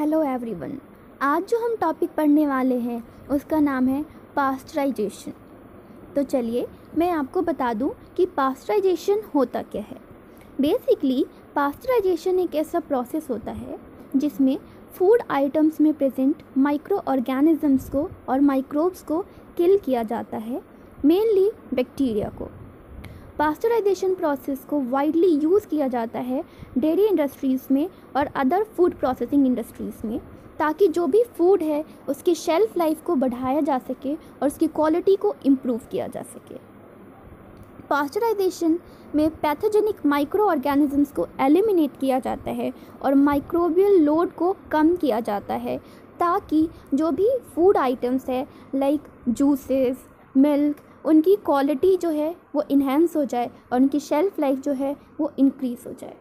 Hello everyone, आज जो हम टॉपिक पढ़ने वाले हैं, उसका नाम है पास्चराइजेशन तो चलिए, मैं आपको बता दूँ कि पास्चराइजेशन होता क्या है. बेसिकली पास्चराइजेशन एक ऐसा प्रोसेस होता है, जिसमें फ़ूड आइटम्स में प्रेजेंट माइक्रो ऑर्गेनिजम्स को और माइक्रोब्स को किल किया जाता है मेनली बैक्टीरिया को. पास्चराइजेशन प्रोसेस को वाइडली यूज़ किया जाता है डेयरी इंडस्ट्रीज़ में और अदर फ़ूड प्रोसेसिंग इंडस्ट्रीज़ में, ताकि जो भी फ़ूड है, उसकी शेल्फ़ लाइफ को बढ़ाया जा सके और उसकी क्वालिटी को इम्प्रूव किया जा सके। पास्चराइजेशन में पैथोजेनिक माइक्रो ऑर्गेनिजम्स को एलिमिनेट किया जाता है और माइक्रोबियल लोड को कम किया जाता है, ताकि जो भी फ़ूड आइटम्स है लाइक जूसेस मिल्क उनकी क्वालिटी जो है वो इन्हेंस हो जाए और उनकी शेल्फ़ लाइफ जो है वो इंक्रीज़ हो जाए।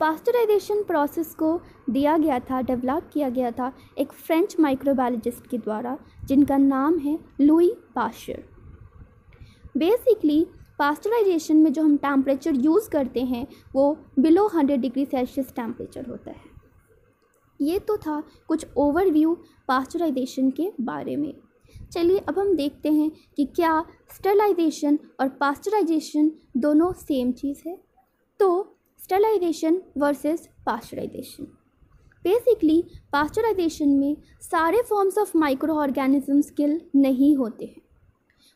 पास्चराइजेशन प्रोसेस को दिया गया था डेवलप किया गया था एक फ्रेंच माइक्रोबायोलॉजिस्ट के द्वारा, जिनका नाम है लुई पाश्चर बेसिकली पास्चराइजेशन में जो हम टेम्परेचर यूज़ करते हैं, वो below hundred degree Celsius temperature होता है। ये तो था कुछ ओवरव्यू पास्चराइजेशन के बारे में। चलिए अब हम देखते हैं कि क्या स्टरलाइजेशन और पास्चराइजेशन दोनों सेम चीज़ है। तो sterilization versus pasteurization basically pasteurization में सारे forms of micro organisms kill नहीं होते हैं।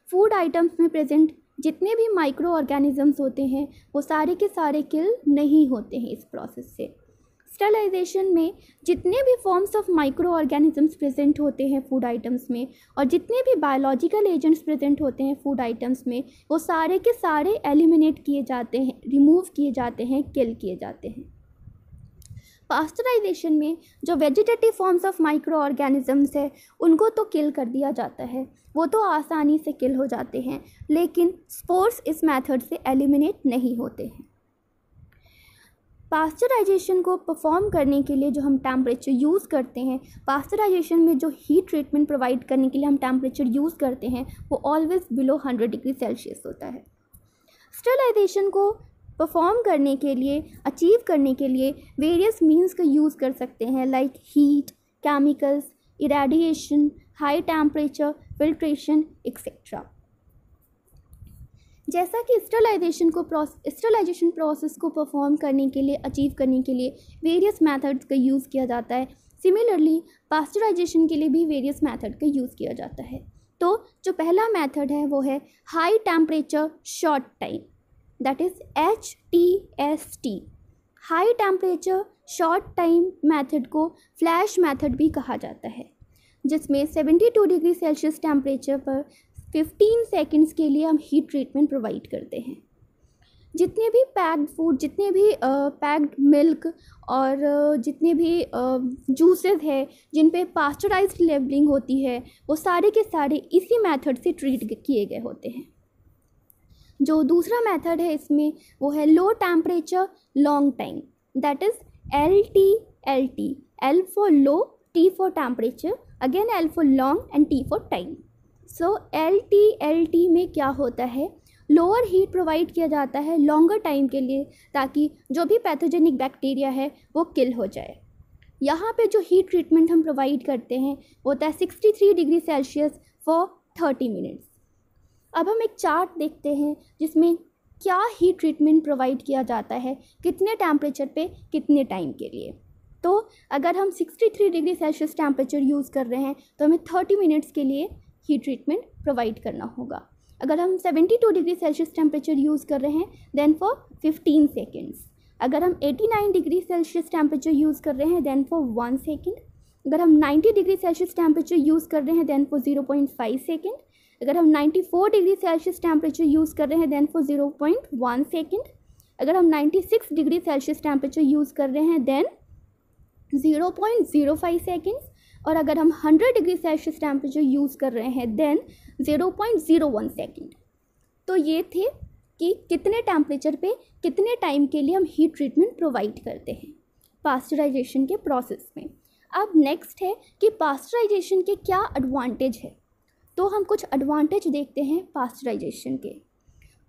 फ़ूड आइटम्स में प्रेजेंट जितने भी माइक्रो ऑर्गेनिजम्स होते हैं, वो सारे के सारे किल नहीं होते हैं इस प्रोसेस से। स्टरलाइजेशन में जितने भी forms of micro organisms present होते हैं फ़ूड आइटम्स में और जितने भी बायोलॉजिकल एजेंट्स प्रेजेंट होते हैं फ़ूड आइटम्स में, वो सारे के सारे एलिमिनेट किए जाते हैं रिमूव किए जाते हैं किल किए जाते हैं। पास्चराइजेशन में जो vegetative forms of micro organisms है, उनको तो किल कर दिया जाता है, वो तो आसानी से किल हो जाते हैं, लेकिन स्पोर्ट्स इस मेथड से एलिमिनेट नहीं होते हैं। पास्चराइजेशन को परफॉर्म करने के लिए जो हम टेम्परेचर यूज़ करते हैं, पास्चराइजेशन में जो हीट ट्रीटमेंट प्रोवाइड करने के लिए हम टेम्परेचर यूज़ करते हैं, वो always below hundred degree Celsius होता है। स्टरलाइजेशन को परफॉर्म करने के लिए अचीव करने के लिए वेरियस मीन्स का यूज़ कर सकते हैं like heat chemicals irradiation high temperature filtration etcetera जैसा कि स्टरलाइजेशन को स्टरलाइजेशन प्रोसेस को परफॉर्म करने के लिए अचीव करने के लिए वेरियस मेथड्स का यूज़ किया जाता है। सिमिलरली पास्चराइजेशन के लिए भी वेरियस मेथड का यूज़ किया जाता है। तो जो पहला मेथड है, वो है high temperature short time that is H T S T high temperature short time method को फ्लैश मेथड भी कहा जाता है, जिसमें 72 डिग्री सेल्सियस टेम्परेचर पर फिफ्टीन सेकेंड्स के लिए हम हीट ट्रीटमेंट प्रोवाइड करते हैं। जितने भी पैक्ड फ़ूड जितने भी पैक्ड मिल्क और जितने भी जूसेस है, जिन पे पास्चराइज लेबलिंग होती है, वो सारे के सारे इसी मेथड से ट्रीट किए गए होते हैं। जो दूसरा मेथड है इसमें, वो है low temperature long time that is L T L T L for low T for temperature again L for long and T for time so L T L T में क्या होता है? लोअर हीट प्रोवाइड किया जाता है longer time के लिए ताकि जो भी पैथोजेनिक बैक्टीरिया है, वो किल हो जाए। यहाँ पे जो हीट ट्रीटमेंट हम प्रोवाइड करते हैं, वो होता है sixty three degree Celsius for thirty minutes अब हम एक चार्ट देखते हैं जिसमें क्या हीट ट्रीटमेंट प्रोवाइड किया जाता है, कितने टेम्परेचर पे, कितने टाइम के लिए। तो अगर हम 63 डिग्री सेल्सियस टेम्परेचर यूज़ कर रहे हैं तो हमें 30 मिनट्स के लिए हीट ट्रीटमेंट प्रोवाइड करना होगा। अगर हम 72 डिग्री सेल्सियस टेम्परेचर यूज़ कर रहे हैं देन फॉर 15 सेकेंड्स अगर हम 89 डिग्री सेल्सियस टेम्परेचर यूज़ कर रहे हैं देन फॉर वन सेकेंड अगर हम 90 डिग्री सेल्सियस टेम्परेचर यूज़ कर रहे हैं देन फॉर 0.5 सेकेंड अगर हम 94 डिग्री सेल्सियस टेम्परेचर यूज़ कर रहे हैं देन फॉर 0.1 सेकेंड अगर हम 96 डिग्री सेल्सियस टेम्परेचर यूज़ कर रहे हैं देन 0.05 सेकेंड्स और अगर हम 100 डिग्री सेल्सियस टेम्परेचर यूज़ कर रहे हैं देन 0.01 सेकेंड तो ये थे कि कितने टेम्परेचर पे, कितने टाइम के लिए हम हीट ट्रीटमेंट प्रोवाइड करते हैं पास्चराइजेशन के प्रोसेस में। अब नेक्स्ट है कि पास्चराइजेशन के क्या एडवांटेज है। तो हम कुछ एडवांटेज देखते हैं पास्चराइजेशन के।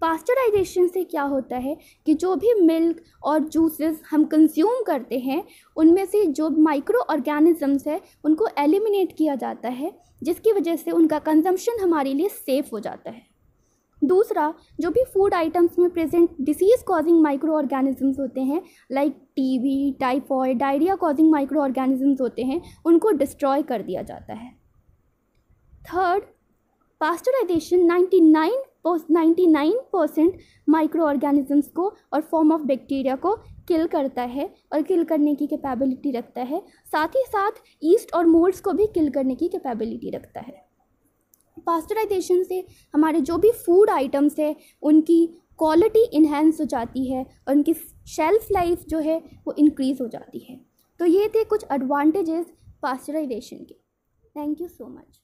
पास्चराइजेशन से क्या होता है कि जो भी मिल्क और जूसेस हम कंज्यूम करते हैं, उनमें से जो माइक्रो ऑर्गेनिज़म्स है, उनको एलिमिनेट किया जाता है, जिसकी वजह से उनका कंजम्पशन हमारे लिए सेफ़ हो जाता है। दूसरा, जो भी फ़ूड आइटम्स में present disease causing micro organisms होते हैं like TB typhoid diarrhoea causing micro organisms होते हैं, उनको डिस्ट्रॉय कर दिया जाता है। Third pasteurization 99 99 percent micro organisms को और फॉर्म ऑफ़ बैक्टीरिया को किल करता है और किल करने की कैपेबिलिटी रखता है। साथ ही साथ ईस्ट और मोल्ड्स को भी किल करने की कैपेबिलिटी रखता है। पास्चराइजेशन से हमारे जो भी फ़ूड आइटम्स है, उनकी क्वालिटी इन्हेंस हो जाती है और उनकी शेल्फ लाइफ जो है, वो इंक्रीज़ हो जाती है। तो ये थे कुछ एडवांटेजेस पास्चराइजेशन के। Thank you so much